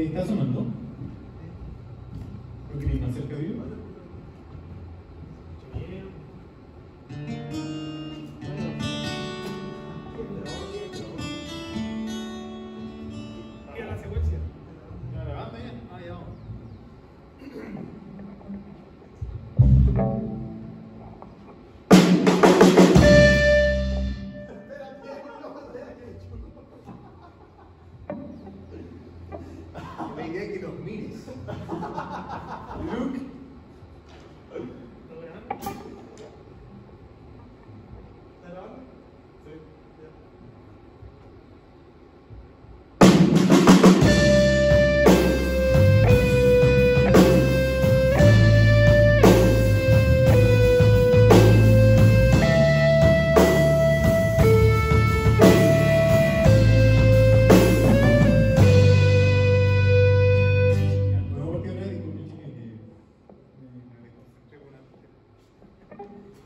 ¿Está sonando? ¿Lo queréis más cerca de yo? La secuencia. Ah, vamos.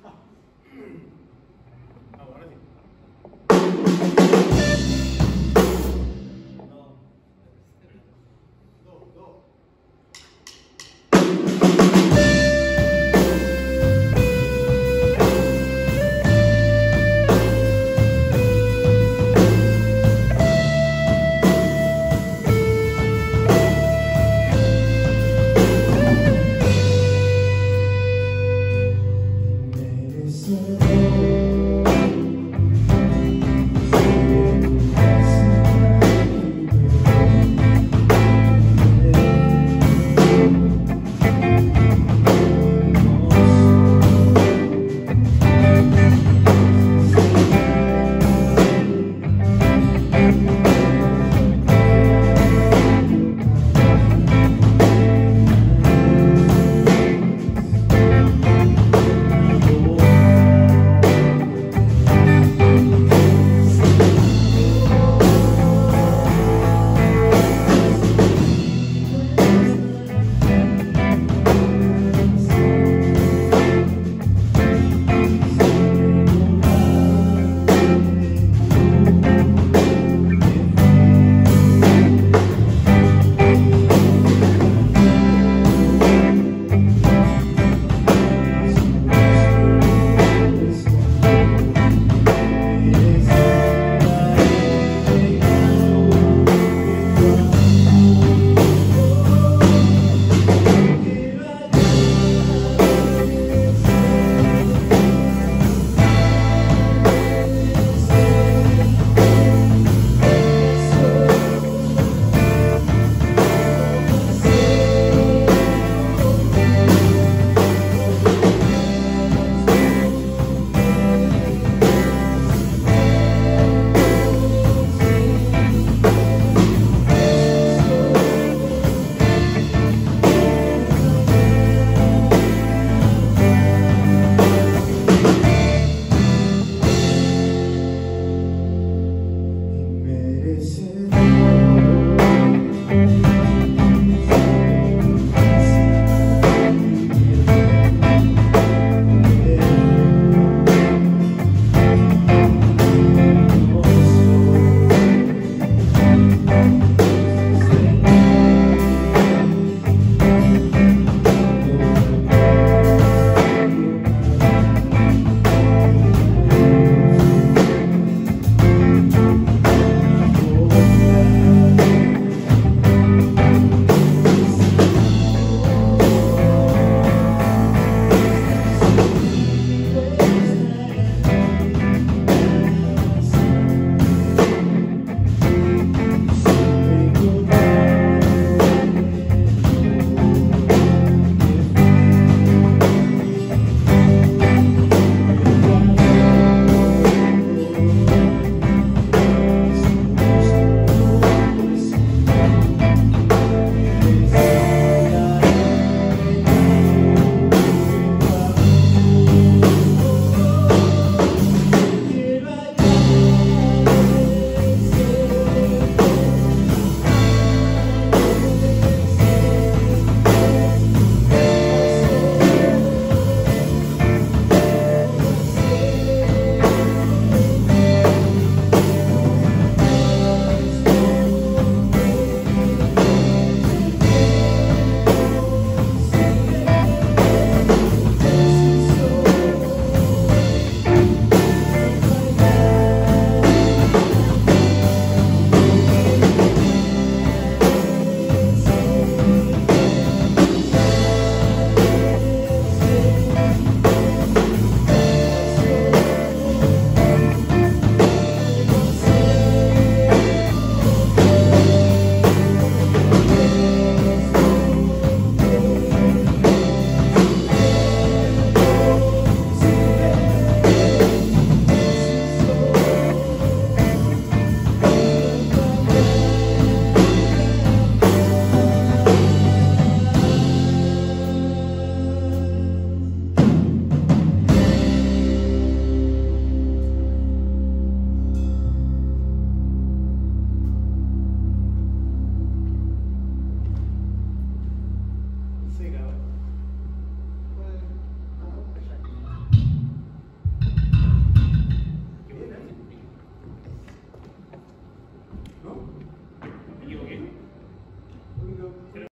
啊，完了！你。